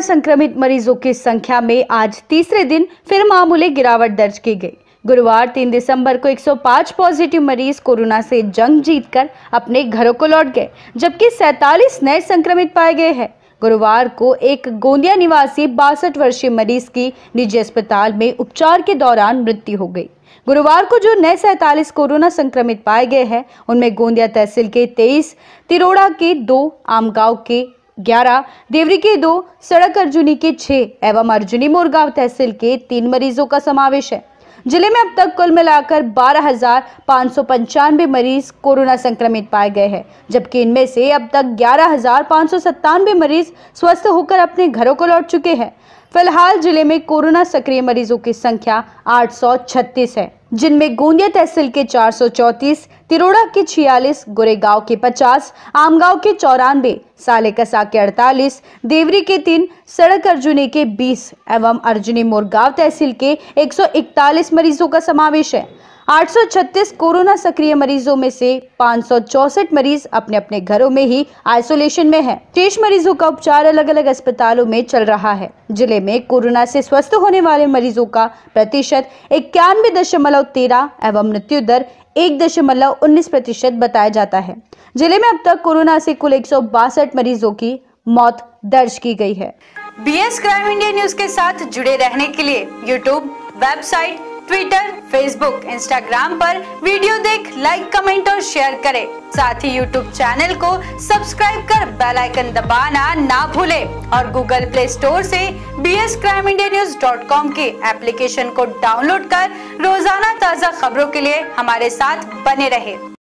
संक्रमित मरीजों की संख्या में आज तीसरे दिन फिर मामूली गिरावट दर्ज की गई। गुरुवार 3 दिसंबर को 105 पॉजिटिव मरीज़ कोरोना से जंग जीतकर अपने घरों को लौट गए, जबकि 47 नए संक्रमित पाए गए हैं। गुरुवार को एक गोंदिया निवासी बासठ वर्षीय मरीज़ की निजी अस्पताल में उपचार के दौरान मृत्यु हो गई। गुरुवार को जो नए सैतालीस कोरोना संक्रमित पाए गए हैं, उनमें गोंदिया तहसील के तेईस, तिरोड़ा के दो, आमगांव के ग्यारह देवरी के दो सड़क अर्जुनी के छह एवं अर्जुनी मोरगांव तहसील के तीन मरीजों का समावेश है। ज़िले में अब तक कुल मिलाकर बारह मरीज़ कोरोना संक्रमित पाए गए हैं जबकि इनमें से अब तक ग्यारह मरीज़ स्वस्थ होकर अपने घरों को लौट चुके हैं। फ़िलहाल ज़िले में कोरोना सक्रिय मरीजों की संख्या 836 है जिनमें गोंदिया तहसील के 434, तिरोड़ा के 46, गोरेगांव के 50, आमगांव के चौरानबे साले कसा के 48, देवरी के तीन सड़क अर्जुनी के 20 एवं अर्जुनी मोरगांव तहसील के 141 मरीजों का समावेश है। 836 कोरोना सक्रिय मरीजों में से पाँच मरीज़ अपने अपने घरों में ही आइसोलेशन में हैं। शेष मरीजों का उपचार अलग अलग अस्पतालों में चल रहा है। ज़िले में कोरोना से स्वस्थ होने वाले मरीजों का प्रतिशत इक्यानवे दशमलव तेरह एवं मृत्यु दर एक दशमलव उन्नीस प्रतिशत बताया जाता है। ज़िले में अब तक कोरोना से कुल एक सौ बासठ मरीजों की मौत दर्ज की गई है। B S crime India news के साथ जुड़े रहने के लिए YouTube website Twitter Facebook Instagram पर वीडियो देख लाइक कमेंट और शेयर करें। साथ ही यूट्यूब चैनल को सब्सक्राइब कर बेल आइकन दबाना ना भूले और गूगल प्ले स्टोर से B S crime India news dot com के एप्लीकेशन को डाउनलोड कर रोज़ाना ताज़ा खबरों के लिए हमारे साथ बने रहे।